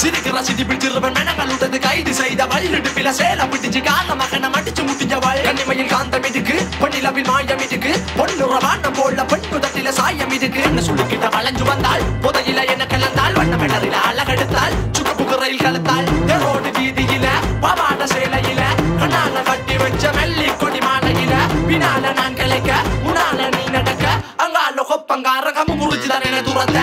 சிரிக்கு ரசித்து பிடிச்சிருவன் மெனங்களுடது கைது செய்த வயிறுடுப்பில சேல பிடிச்சு கால மகனை மடிச்சு முட்டிஞ்சவள் கண்ணிமையில் காந்தம் இதுக்கு பொன்னிலவில் மாயம் இதுக்கு பொன்னுற வாண்டம் போல பெண்ணு தட்டில சாயம் இதுக்கு என்ன சொல்லிக்கிட்ட வளைஞ்சு வந்தாள் புதையில என்ன கலந்தாள் வண்ண மெடரில அழகெடுத்தாள் சுக்கு புகரையில் கலத்தாள் ரோடு வீதியில பவாட சேலையில கண்ணால கட்டி வச்ச மெல்லி கொடி மாலையில பின்னால நான் கிளைக்க முன்னால நீ நடக்க அங்கால கொப்பங்காரகமும் முறிச்சுதான் என துறந்த